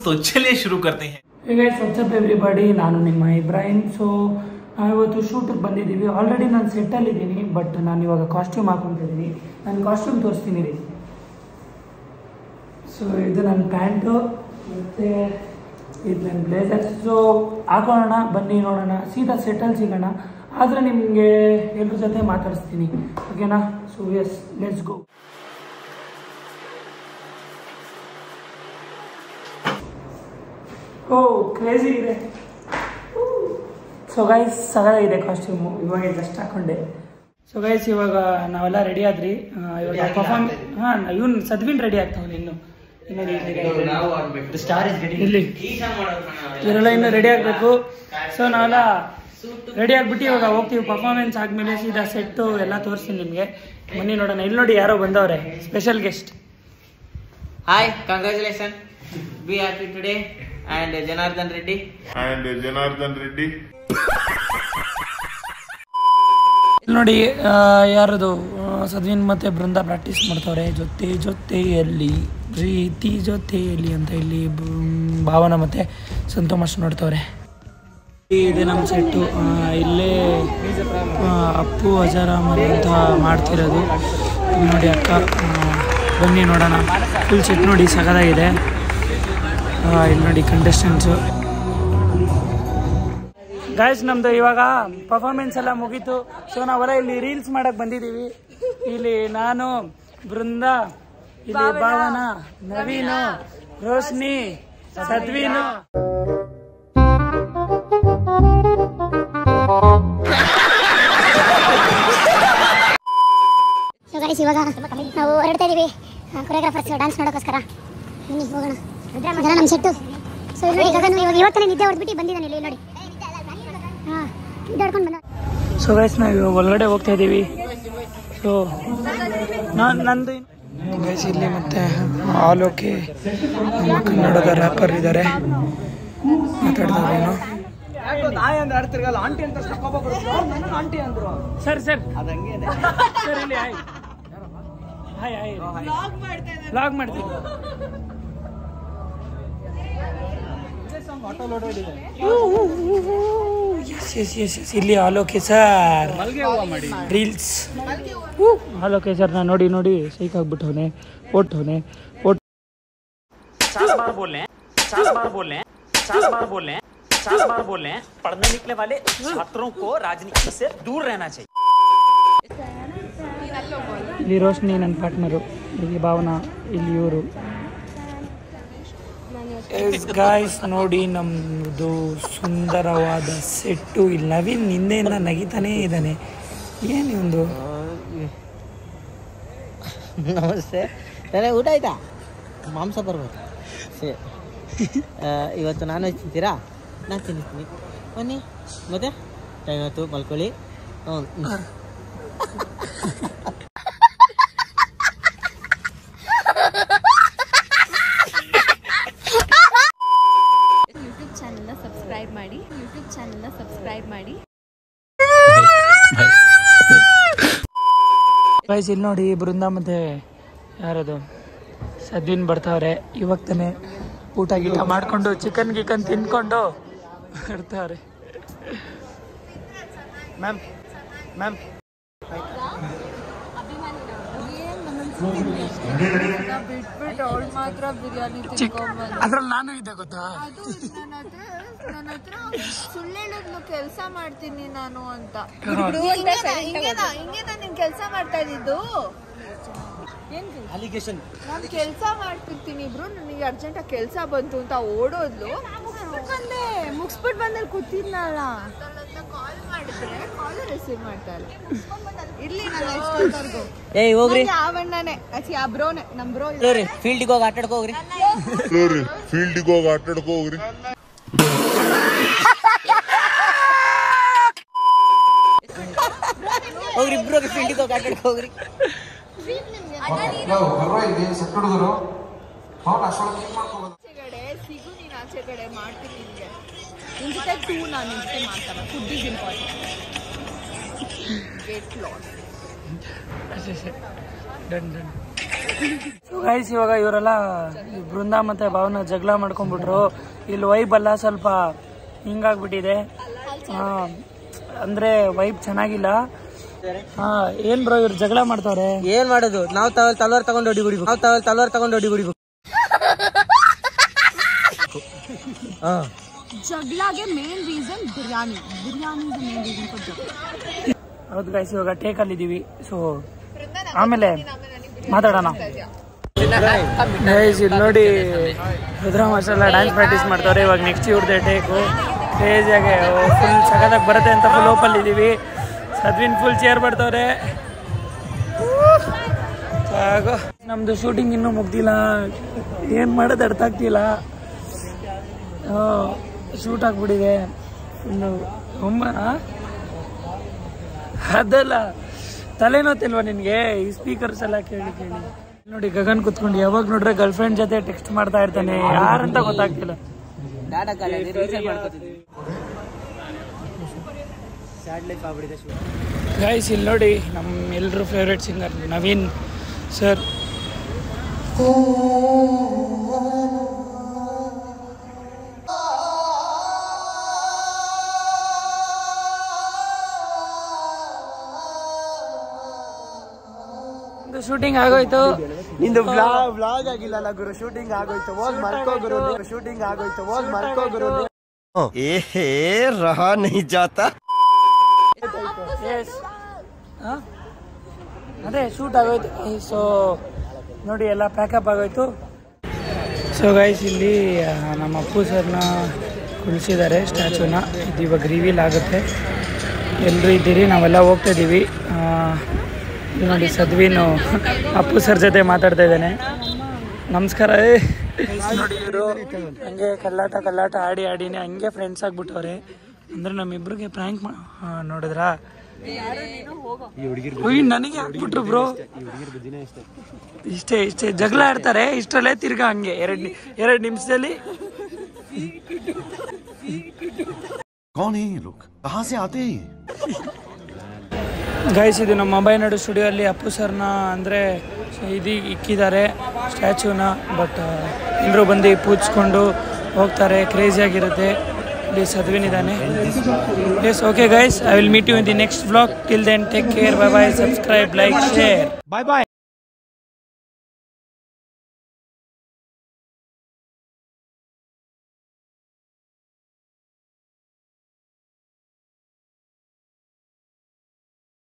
तो चलिए शुरू करते हैं ಈಗ ವಾಟ್ಸಪ್ ಎವ್ರಿಬಡಿ ನಾನು ನಿಮ್ಮ ಇಬ್ರಾಹಿಂ ಸೊ ನಾವು ಇವತ್ತು ಶೂಟಿಗೆ ಬಂದಿದ್ದೀವಿ ಆಲ್ರೆಡಿ ನಾನು ಸೆಟ್ಟಲ್ಲಿದ್ದೀನಿ ಬಟ್ ನಾನು ಇವಾಗ ಕಾಸ್ಟ್ಯೂಮ್ ಹಾಕೊತಿದ್ದೀನಿ ನಾನು ಕಾಸ್ಟ್ಯೂಮ್ ತೋರಿಸ್ತೀನಿ ರೀ ಸೊ ಇದು ನನ್ನ ಪ್ಯಾಂಟು ಮತ್ತು ಇದು ನನ್ನ ಬ್ಲೇಸರ್ ಸೊ ಹಾಕೋಣ ಬನ್ನಿ ನೋಡೋಣ ಸೀದಾ ಸೆಟ್ಟಲ್ಲಿ ಸಿಗೋಣ ಆದರೆ ನಿಮಗೆ ಎಲ್ಲರ ಜೊತೆ ಮಾತಾಡಿಸ್ತೀನಿ ಓಕೆನಾ so yes let's go O crazy ಇದೆ. ಸೊ ಗೈಸ್ ಸಗದಾಗಿದೆ ಕಾಸ್ಟ್ಯೂಮು ಇವಾಗ ಜಸ್ಟ್ ಹಾಕೊಂಡೆ. ಸೊ ಗೈಸ್ ಇವಾಗ ನಾವೆಲ್ಲ ರೆಡಿ ಆದ್ರಿ. ಇವಾಗ ಪರ್ಫಾರ್ಮ್ ಹಾಂ ಇವನ್ ಸದ್ವಿನ್ ರೆಡಿ ಆಗ್ತಾವನು ಇನ್ನು. ಇಲ್ಲಿ. ಇವರೆಲ್ಲ ಇನ್ನು ರೆಡಿ ಆಗಬೇಕು. ಸೊ ನಾವೆಲ್ಲ ರೆಡಿ ಆಗ್ಬಿಟ್ಟು ಇವಾಗ ಹೋಗ್ತೀವಿ. ಪರ್ಫಾರ್ಮೆನ್ಸ್ ಆದ್ಮೇಲೆ ಸೀದಾ ಸೆಟ್ಟು ಎಲ್ಲ ತೋರಿಸ್ತೀನಿ ನಿಮಗೆ. ಬನ್ನಿ ನೋಡೋಣ. ಇಲ್ಲಿ ನೋಡಿ ಯಾರೋ ಬಂದವ್ರೆ. Special guest hi congratulation be happy today. And Janardhan Reddy Reddy. Janardhan Reddy Reddy. ನೋಡಿ ಆ, ಯಾರದು ಸದ್ವಿನ್ ಮತ್ತೆ ಬೃಂದ ಪ್ರಾಕ್ಟೀಸ್ ಮಾಡ್ತವ್ರೆ. ಜೊತೆ ಜೊತೆಯಲ್ಲಿ ಪ್ರೀತಿ ಜೊತೆಯಲ್ಲಿ ಅಂತ ಇಲ್ಲಿ ಭಾವನ ಮತ್ತೆ ಸಂತೋಷ್ ನೋಡ್ತವ್ರೆ. ಇದೆ ನಮ್ಮ ಸೆಟ್ಟು ಇಲ್ಲೇ ಅಪ್ಪು ಅಜರಾಮನ್ ಅಂತ ಮಾಡ್ತಿರೋದು. ಇಲ್ಲಿ ನೋಡಿ ಅಕ್ಕ ಬನ್ನಿ ನೋಡೋಣ. ಫುಲ್ ಸೆಟ್ ನೋಡಿ ಸಗದಾಗಿದೆ ಇಲ್ಲಿ ನೋಡಿ ಕಂಟೆಸ್ಟೆಂಟ್ಸು ಗಾಯ್ಸ್ ನಮ್ದು ಇವಾಗ ಪರ್ಫಾರ್ಮೆನ್ಸ್ ಎಲ್ಲ ಮುಗೀತು. ಸೊ ನಾವೆಲ್ಲ ಇಲ್ಲಿ ರೀಲ್ಸ್ ಮಾಡಕ್ ಬಂದಿದೀವಿ ಇಲ್ಲಿ ನಾನು ಬೃಂದ ಇಲ್ಲಿ ಭಾವನ ನವೀನು ರೋಶ್ನಿ ಸದ್ವೀನು. ಇವಾಗ ನಾವು ಹೊರಡ್ತಾ ಇದೀವಿ. ಕೊರಿಯೋಗ್ರಾಫರ್ಸ್ ಡ್ಯಾನ್ಸ್ ಮಾಡೋಕ್ಕೋಸ್ಕರ ಹೋಗೋಣ. ಅದೆಲ್ಲ ನಮ್ಮ ಸೆಟ್ಟು. ಸೊ ಇಲ್ಲಿ ನೋಡಿ ಗಗನು ಇವಾಗ ಇವತ್ತನೇ ನಿದ್ದೆ ಹೊಡೆದ್ಬಿಟ್ಟು ಬಂದಿದ್ದಾನೆ ಇಲ್ಲಿ ನೋಡಿ ಹಾಂ ನಿದ್ದೆ ಹೊಡ್ಕೊಂಡು ಬಂದ. ಸೊ ಗೈಸ್ ನಾವು ಒಳಗಡೆ ಹೋಗ್ತಾ ಇದೀವಿ. ಸೊ ನಾನು ನಂದು ಗೈಸ್ ಇಲ್ಲಿ ಮತ್ತೆ ಆಲೋಕೆ ನಮ್ಮ ಕನ್ನಡದ ರ್ಯಾಪರ್ ಇದ್ದಾರೆ. ಮಾತಾಡ್ತಾರೇನು ಸರ್ ಸರ್. ಸರ್ ಇಲ್ಲಿ ಹಾಯ್. Hi hi. ಲಾಗ್ ಮಾಡ್ತೀನಿ ಎಸ್ ಎಸ್ ಎಸ್ ಎಸ್ ಇಲ್ಲಿ Aloke sir reels Aloke sir ನಾನು ನೋಡಿ ನೋಡಿ ಸೈಕ್ ಆಗ್ಬಿಟ್ಟವನೆ ಓಟವನೆ ಓಟ್ पचास बार बोल रहे हैं पचास बार बोल रहे हैं पचास बार बोल रहे हैं पचास बार बोल रहे हैं पढ़ने निकले वाले छात्रों को राजनीति से दूर रहना चाहिए ಇಲ್ಲಿ ರೋಶ್ನಿ ನನ್ನ ಪಾರ್ಟ್ನರು ಇಲ್ಲಿ ಭಾವನಾ ಇಲ್ಲಿ ಇವರು ಗಾಯ್ಸ್ ನೋಡಿ ನಮ್ಮದು ಸುಂದರವಾದ ಸೆಟ್ಟು ಇಲ್ಲಿ. ನವೀನ್ ನಿಂದೆಯಿಂದ ನಗಿತಾನೇ ಇದ್ದಾನೆ. ಏನು ಒಂದು ನಮಸ್ತೆ. ಊಟ ಆಯ್ತಾ? ಮಾಂಸ ಬರ್ಬೇಕು. ಸರಿ. ಇವತ್ತು ನಾನು ತಿಂತೀರಾ? ನಾನು ತಿಂತೀನಿ. ಬನ್ನಿ. ಮತ್ತೆ? ಟೈಮ್ ಆಯ್ತು ಮಲ್ಕೊಳ್ಳಿ. ಹ್ಞೂ ಗೈಸ್ ಇಲ್ಲಿ ನೋಡಿ ಬೃಂದ ಮತ್ತೆ ಯಾರದು? ಸದ್ವಿನ್ ಬರ್ತಾವ್ರೆ ಇವಾಗ ತಾನೆ ಊಟ ಗೀಟ ಮಾಡ್ಕೊಂಡು ಚಿಕನ್ ಗಿಕನ್ ತಿನ್ಕೊಂಡು ಬರ್ತಾವ್ರೆ. ಮ್ಯಾಮ್ ಮ್ಯಾಮ್ ಅದ್ರಲ್ಲಿ ನಾನು ಇದೆ ಗೊತ್ತಾ? ಸುಳ್ಳು ಕೆಲಸ ಮಾಡ್ತೀನಿ ನಾನು ಅಂತ. ಹಿಂಗೆ ನಾನು ಕೆಲಸ ಮಾಡ್ತಾ ಇದ್ದಿದ್ದು. ಅಲಿಗೇಷನ್ ನಾನು ಕೆಲಸ ಮಾಡ್ತಿರ್ತೀನಿ ಇಬ್ರು ನನಗೆ ಅರ್ಜೆಂಟಾಗಿ ಕೆಲಸ ಬಂತು ಅಂತ ಓಡೋದ್ಲು. ಬಂದೆ ಮುಗಿಸ್ಬಿಟ್ಟು ಬಂದಲ್ಲಿ ಕೂತಿದ್ನಲ್ಲ. ಕಾಲ್ ಮಾಡಿದ್ರೆ ಕಾಲ್ ರಿಸೀವ್ ಮಾಡ್ತಾ ಇಲ್ಲ. ಇರ್ಲಿ ಏಯ್ ಹೋಗ್ರಿ. ಯಾವಣ್ಣನೇ ಅಚ್ಚಿ ಆ ಬ್ರೋನೆ ನಮ್ ಬ್ರೋ ಹೋಗ್ರಿ ಫೀಲ್ಡಿಗೆ ಹೋಗಿ ಆಟಾಡ್ಕೊ ಹೋಗ್ರಿ. ಫೀಲ್ಡಿಗೆ ಹೋಗಿ ಆಟಾಡ್ಕೊ ಹೋಗ್ರಿ. ಹೋಗ್ರಿ ಇಬ್ರು ಹೋಗಿ ಫೀಲ್ಡಿಗೆ ಹೋಗಿ ಹೋಗ್ರಿ. ಆಚೆ ಕಡೆ ಸಿಗು ನೀನು ಆಚೆ ಕಡೆ ಮಾಡ್ತೀನಿ ನಿನ್ಗೆ ನಿನ್ ಜೊತೆ ಟೂ ನಾನು ನಿನ್ ಜೊತೆ ಮಾತಾಡ food is important weight loss done done guys ಇವಾಗ ಇವರೆಲ್ಲ ಬೃಂದ ಮತ್ತೆ ಭಾವನ ಜಗಳ ಮಾಡ್ಕೊಂಡ್ಬಿಟ್ರು. ಇಲ್ಲಿ ವೈಬ್ ಅಲ್ಲ ಸ್ವಲ್ಪ ಹಿಂಗಾಗ್ಬಿಟ್ಟಿದೆ. ಅಂದ್ರೆ ವೈಬ್ ಚೆನ್ನಾಗಿಲ್ಲ. ಹಾ ಏನ್ ಬ್ರೋ ಇವ್ರು ಜಗಳ ಮಾಡ್ತಾವ್ರೆ? ಏನ್ ಮಾಡೋದು? ನಾವು ತವ ತಲವಾರ್ ತಗೊಂಡು ಹೊಡಿ ಬಿಡಿಬೇಕು ನಾವು ತವ ತಲವಾರ್ ತಗೊಂಡು ಹೊಡಿ ಬಿಡಿಬೇಕು ಹಾ. ಜಗಳಗೆ main reason biryani. Biryani is main reason for ಜಗ್ಲ ಹೌದು ಗೈಸ್ ಇವಾಗ ಟೇಕ್ ಅಲ್ಲಿ ಇದೀವಿ. ಸೊ ಆಮೇಲೆ ಮಾತಾಡೋಣ. ಗೈಸ್ ಇಲ್ಲಿ ನೋಡಿ ರುದ್ರ ಮಾಸ್ಟರ್ ಡ್ಯಾನ್ಸ್ ಪ್ರಾಕ್ಟೀಸ್ ಮಾಡ್ತಾರೆ ಇವಾಗ ನೆಕ್ಸ್ಟ್ ಇವ್ರದ್ದೇ ಟೇಕು ಕ್ರೇಜಿಯಾಗೆ ಫುಲ್ ಸಖತ್ತಾಗಿ ಬರುತ್ತೆ ಅಂತ ಫುಲ್ ಓಪಲ್ ಇದ್ದೀವಿ ಸದ್ವಿನ್ ಫುಲ್ ಚೇರ್ ಬರ್ತವ್ರೆ ಸಾಕು. ನಮ್ದು ಶೂಟಿಂಗ್ ಇನ್ನೂ ಮುಗ್ದಿಲ್ಲ. ಏನು ಮಾಡೋದು ಅರ್ಥ ಆಗ್ತಿಲ್ಲ. ಶೂಟ್ ಆಗ್ಬಿಟ್ಟಿದೆ. ಇನ್ನು ಒಮ್ಮ ಅದಲ್ಲ. ತಲೆನೋತಿಲ್ವಾ ನಿನಗೆ? ಈ ಸ್ಪೀಕರ್ಸ್ ಎಲ್ಲ ಕೇಳಿ ಕೇಳಿ. ನೋಡಿ ಗಗನ್ ಕುತ್ಕೊಂಡು ಯಾವಾಗ ನೋಡ್ರೆ ಗರ್ಲ್ ಫ್ರೆಂಡ್ ಜೊತೆ ಟೆಕ್ಸ್ಟ್ ಮಾಡ್ತಾ ಇರ್ತಾನೆ. ಯಾರಂತ ಗೊತ್ತಾಗ್ತಿಲ್ಲ. ಸ್ಯಾಡ್ ಲೈಫ್ ಆಗ್ಬಿಟ್ಟಿದೆ ಗೈಸ್ ಇಲ್ಲಿ ನೋಡಿ ನಮ್ಮ ಎಲ್ಲರೂ favourite singer Naveen sir shooting ಆಗೋಯ್ತು. ನಿಂದು ವ್ಲಾಗ್ ಆಗಿಲ್ಲ ಗುರು ಶೂಟಿಂಗ್ ಆಗೋಯ್ತು. ಹೋಗ್ ಮರ್ಕೋ ಗುರು. ಶೂಟಿಂಗ್ ಆಗೋಯ್ತು. ಹೋಗ್ ಮರ್ಕೋ ಗುರು. ಏಹೇ ರಹ नहीं ಎಸ್ ಅದೇ ಶೂಟ್ ಆಗೋಯ್ತು. ಸೊ ನೋಡಿ ಎಲ್ಲ ಪ್ಯಾಕಪ್ ಆಗೋಯ್ತು. ಸೊ ಗೈಸ್ ಇಲ್ಲಿ ನಮ್ಮ ಅಪ್ಪು ಸರ್ನ ಕುಳಿಸಿದ್ದಾರೆ, ಸ್ಟ್ಯಾಚುನ. ಇದು ಇವಾಗ ರಿವೀಲ್ ಆಗುತ್ತೆ. ಎಲ್ಲರೂ ಇದ್ದೀರಿ? ನಾವೆಲ್ಲ ಹೋಗ್ತಾ ಇದ್ದೀವಿ ನೋಡಿ ಸದ್ವಿನು ಅಪ್ಪು ಸರ್ ಜೊತೆ ಮಾತಾಡ್ತಾ ಇದ್ದಾನೆ. ನಮಸ್ಕಾರ. ನೋಡಿ ಹಂಗೆ ಕಲ್ಲಾಟ ಕಲ್ಲಾಟ ಆಡಿ, ಆಡಿನೇ ಹಂಗೆ ಫ್ರೆಂಡ್ಸ್ ಆಗಿಬಿಟ್ಟವ್ರೆ. ಅಂದರೆ ನಮ್ಮಿಬ್ರಿಗೆ ಪ್ರ್ಯಾಂಕ್ ನೋಡಿದ್ರಾ? ನನಗೆ ಹಾಕ್ಬಿಟ್ರು ಬ್ರೋ ಇಷ್ಟೇ ಇಷ್ಟೇ. ಜಗಳ ಆಡ್ತಾರೆ ಇಷ್ಟರಲ್ಲೇ ತಿರ್ಗಾ ಹಂಗೆ. ಎರಡು ಎರಡು ನಿಮಿಷದಲ್ಲಿ. ಗೈಸ್ ಇದು ನಮ್ಮ ಅಂಬೈನಾಡು ಸ್ಟುಡಿಯೋ ಅಲ್ಲಿ ಅಪ್ಪು ಸರ್ನ ಅಂದ್ರೆ ಇದೀ ಇಕ್ಕಿದ್ದಾರೆ ಸ್ಟ್ಯಾಚ್ಯೂನ ಬಟ್ ಎಲ್ಲರೂ ಬಂದು ಪೂಜಿಸ್ಕೊಂಡು ಹೋಗ್ತಾರೆ ಕ್ರೇಜಿಯಾಗಿರುತ್ತೆ डे सातवें निदान yes okay guys I will meet you in the next blog till then take care bye bye subscribe like share bye bye